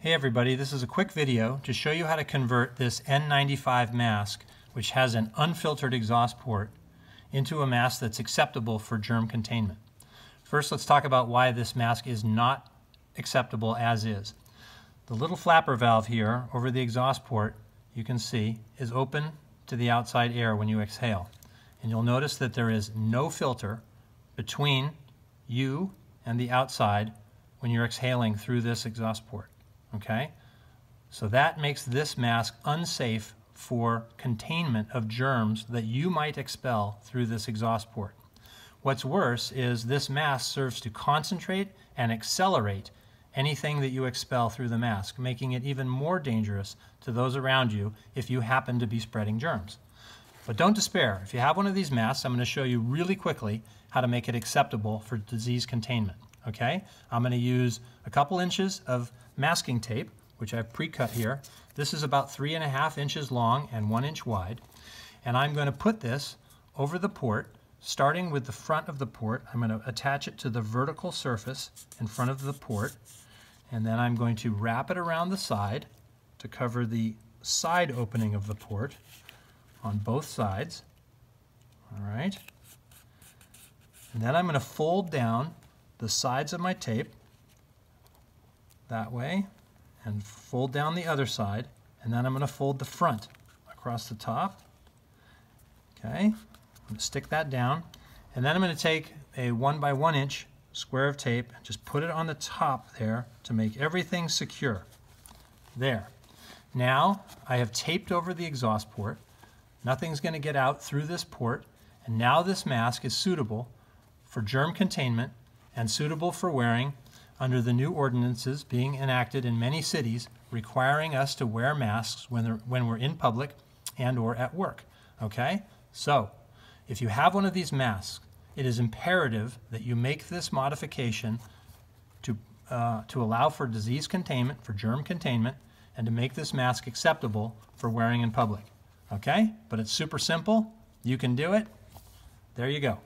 Hey everybody, this is a quick video to show you how to convert this N95 mask, which has an unfiltered exhaust port, into a mask that's acceptable for germ containment. First, let's talk about why this mask is not acceptable as is. The little flapper valve here over the exhaust port, you can see, is open to the outside air when you exhale. And you'll notice that there is no filter between you and the outside when you're exhaling through this exhaust port okay? So that makes this mask unsafe for containment of germs that you might expel through this exhaust port. What's worse is this mask serves to concentrate and accelerate anything that you expel through the mask, making it even more dangerous to those around you if you happen to be spreading germs. But don't despair. If you have one of these masks, I'm going to show you really quickly how to make it acceptable for disease containment. Okay? I'm going to use a couple inches of masking tape, which I've pre-cut here. This is about three and a half inches long and one inch wide. And I'm going to put this over the port, starting with the front of the port. I'm going to attach it to the vertical surface in front of the port. And then I'm going to wrap it around the side to cover the side opening of the port on both sides. All right. And then I'm going to fold down the sides of my tape that way and fold down the other side and then I'm going to fold the front across the top. Okay, I'm going to stick that down and then I'm going to take a one by one inch square of tape and just put it on the top there to make everything secure. There. Now I have taped over the exhaust port. Nothing's going to get out through this port and now this mask is suitable for germ containment and suitable for wearing under the new ordinances being enacted in many cities requiring us to wear masks when, when we're in public and or at work. Okay? So, if you have one of these masks, it is imperative that you make this modification to, uh, to allow for disease containment, for germ containment, and to make this mask acceptable for wearing in public. Okay? But it's super simple. You can do it. There you go.